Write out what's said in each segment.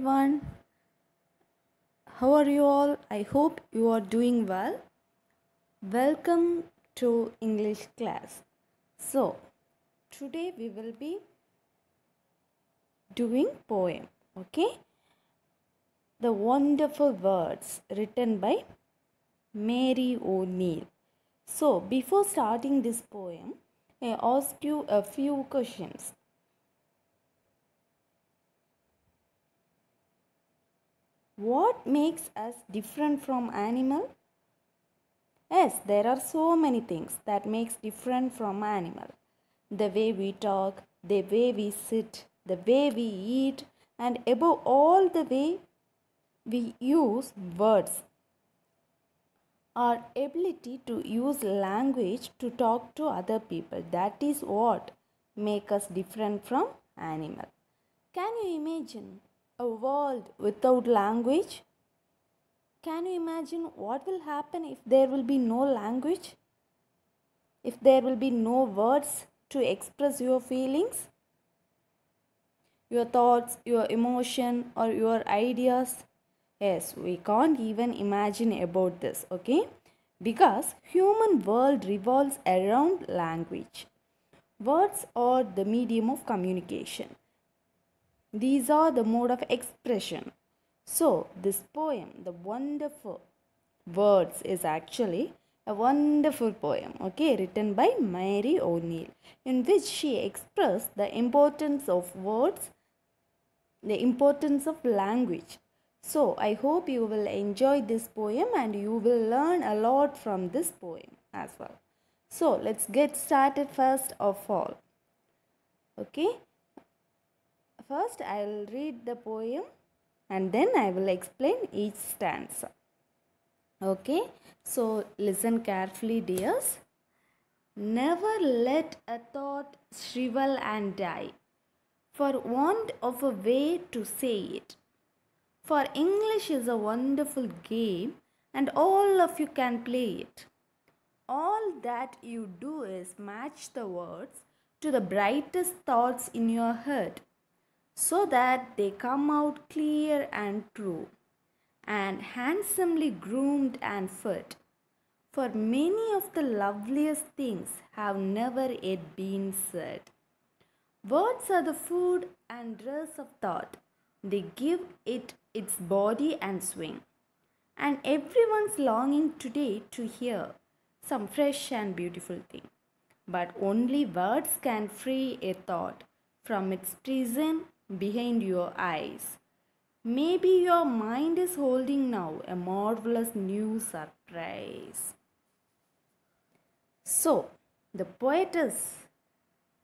everyone. How are you all? I hope you are doing well. Welcome to English class. So, today we will be doing poem, okay? The wonderful words written by Mary O'Neill. So, before starting this poem, I ask you a few questions. What makes us different from animal? Yes, there are so many things that makes different from animal. The way we talk, the way we sit, the way we eat, and above all the way we use words. Our ability to use language to talk to other people that is what make us different from animal. Can you imagine a world without language? Can you imagine what will happen if there will be no language? If there will be no words to express your feelings? Your thoughts, your emotion, or your ideas? Yes, we can't even imagine about this, okay? Because human world revolves around language. Words are the medium of communication. These are the mode of expression. So, this poem, The Wonderful Words, is actually a wonderful poem, okay, written by Mary O'Neill, in which she expressed the importance of words, the importance of language. So, I hope you will enjoy this poem and you will learn a lot from this poem as well. So, let's get started first of all. Okay, First, I will read the poem and then I will explain each stanza. Okay, so listen carefully, dears. Never let a thought shrivel and die for want of a way to say it. For English is a wonderful game and all of you can play it. All that you do is match the words to the brightest thoughts in your head so that they come out clear and true, and handsomely groomed and fit. For many of the loveliest things have never yet been said. Words are the food and dress of thought, they give it its body and swing. And everyone's longing today to hear some fresh and beautiful thing. But only words can free a thought from its prison behind your eyes. Maybe your mind is holding now a marvelous new surprise. So, the poetess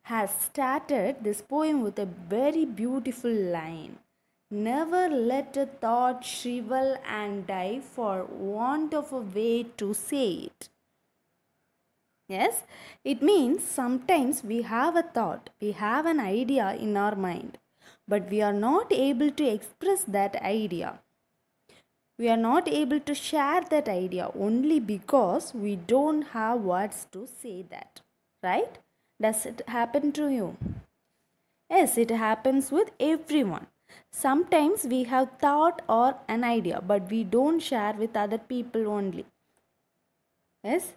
has started this poem with a very beautiful line. Never let a thought shrivel and die for want of a way to say it. Yes, it means sometimes we have a thought, we have an idea in our mind, but we are not able to express that idea. We are not able to share that idea only because we don't have words to say that. Right? Does it happen to you? Yes, it happens with everyone. Sometimes we have thought or an idea, but we don't share with other people only. Yes?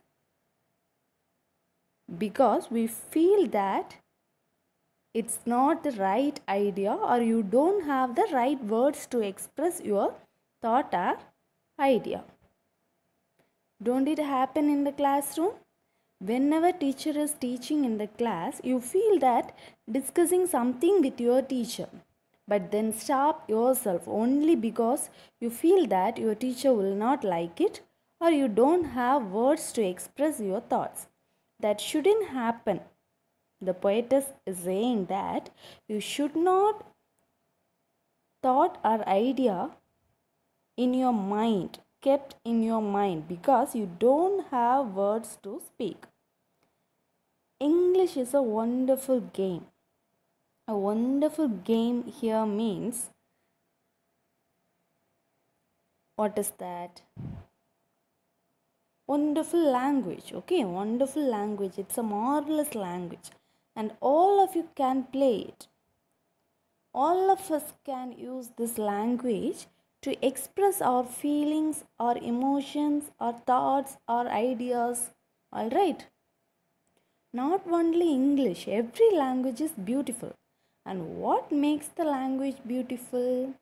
Because we feel that it's not the right idea or you don't have the right words to express your thought or idea. Don't it happen in the classroom? Whenever teacher is teaching in the class, you feel that discussing something with your teacher. But then stop yourself only because you feel that your teacher will not like it or you don't have words to express your thoughts. That shouldn't happen the poetess is saying that you should not thought or idea in your mind kept in your mind because you don't have words to speak. English is a wonderful game. A wonderful game here means what is that? Wonderful language okay? Wonderful language. It's a marvelous language and all of you can play it. all of us can use this language to express our feelings, our emotions, our thoughts, our ideas. All right. Not only English, every language is beautiful. And what makes the language beautiful?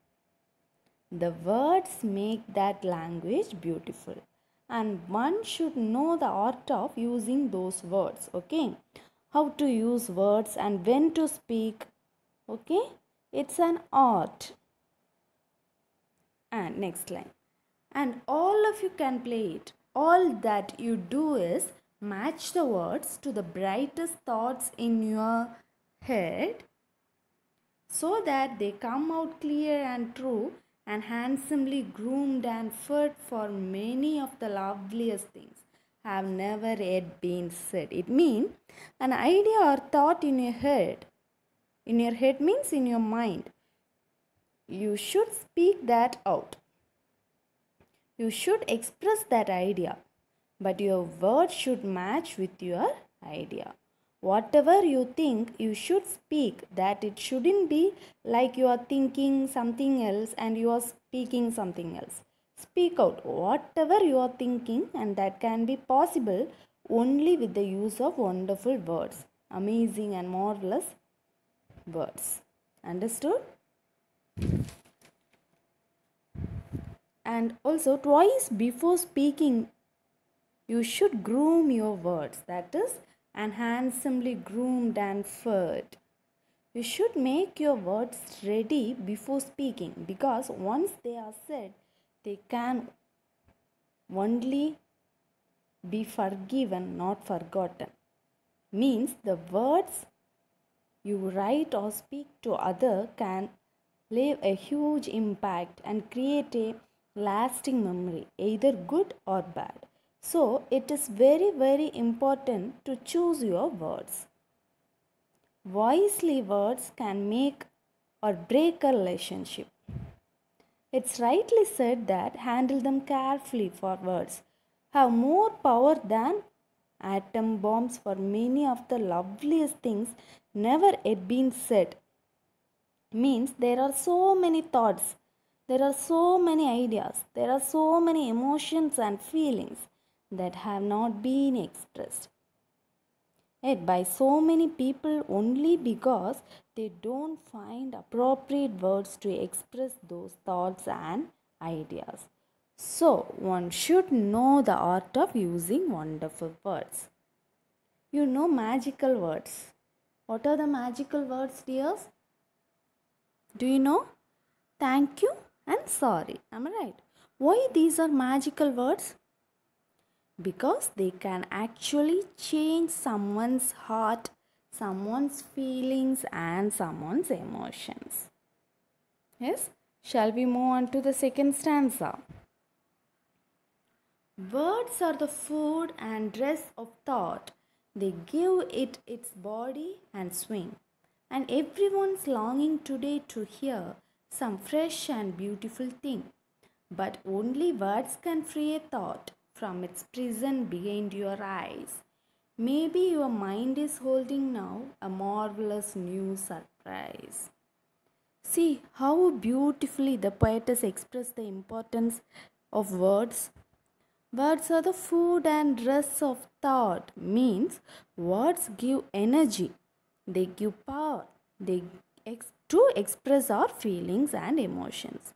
The words make that language beautiful. And one should know the art of using those words. Okay. How to use words and when to speak. Okay. It's an art. And next line. And all of you can play it. All that you do is match the words to the brightest thoughts in your head so that they come out clear and true and handsomely groomed and fed for many of the loveliest things have never yet been said. It means an idea or thought in your head. In your head means in your mind. You should speak that out. You should express that idea, but your words should match with your idea. Whatever you think, you should speak that it shouldn't be like you are thinking something else and you are speaking something else. Speak out whatever you are thinking, and that can be possible only with the use of wonderful words, amazing and marvelous words. Understood? And also, twice before speaking, you should groom your words, that is, and handsomely groomed and fed. You should make your words ready before speaking because once they are said, they can only be forgiven, not forgotten. Means the words you write or speak to other can leave a huge impact and create a lasting memory, either good or bad. So, it is very, very important to choose your words. Wisely, words can make or break a relationship. It's rightly said that handle them carefully, for words have more power than atom bombs, for many of the loveliest things never yet been said. Means there are so many thoughts, there are so many ideas, there are so many emotions and feelings that have not been expressed yet by so many people only because they don't find appropriate words to express those thoughts and ideas. So, one should know the art of using wonderful words. You know magical words. What are the magical words, dears? Do you know? Thank you and sorry. Am I right? Why these are magical words? Because they can actually change someone's heart, someone's feelings, and someone's emotions. Yes, shall we move on to the second stanza? Words are the food and dress of thought. They give it its body and swing. And everyone's longing today to hear some fresh and beautiful thing. But only words can free a thought from its prison behind your eyes. Maybe your mind is holding now a marvelous new surprise. See how beautifully the poetess expressed the importance of words. Words are the food and dress of thought, means words give energy, they give power, they ex- to express our feelings and emotions.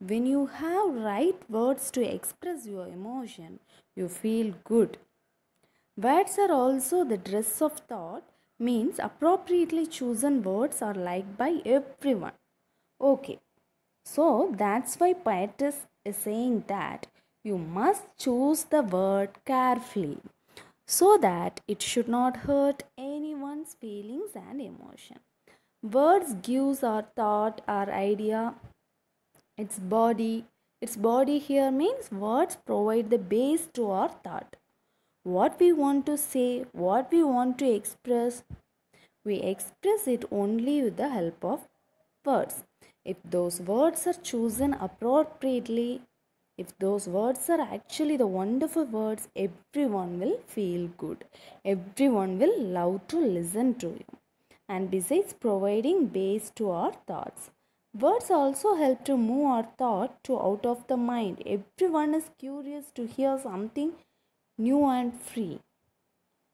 When you have right words to express your emotion, you feel good. Words are also the dress of thought, means appropriately chosen words are liked by everyone. Okay, so that's why poetess is saying that you must choose the word carefully so that it should not hurt anyone's feelings and emotion. Words gives our thought, our idea, its body. Its body here means words provide the base to our thought. What we want to say, what we want to express, we express it only with the help of words. If those words are chosen appropriately, if those words are actually the wonderful words, everyone will feel good. Everyone will love to listen to you. and besides providing base to our thoughts. Words also help to move our thought to out of the mind. Everyone is curious to hear something new and free.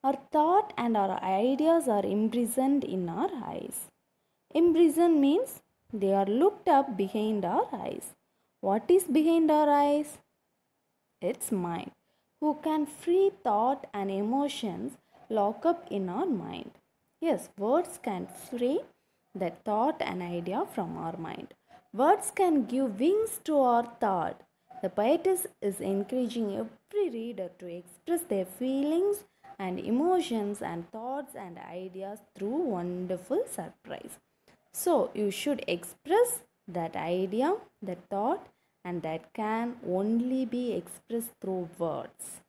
Our thought and our ideas are imprisoned in our eyes. Imprisoned means they are looked up behind our eyes. What is behind our eyes? It's mind, who can free thought and emotions lock up in our mind. Yes, words can free that thought and idea from our mind. Words can give wings to our thought. The poetess is encouraging every reader to express their feelings and emotions and thoughts and ideas through wonderful surprise. So, you should express that idea, that thought, and that can only be expressed through words.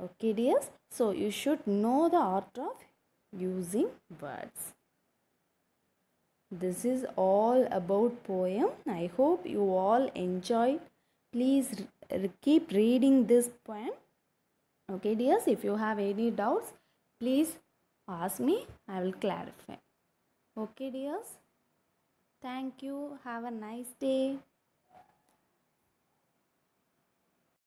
Okay, dears? So, you should know the art of using words. This is all about poem. I hope you all enjoyed. Please keep reading this poem. Okay, dears, if you have any doubts, please ask me. I will clarify. Okay, dears. Thank you. Have a nice day.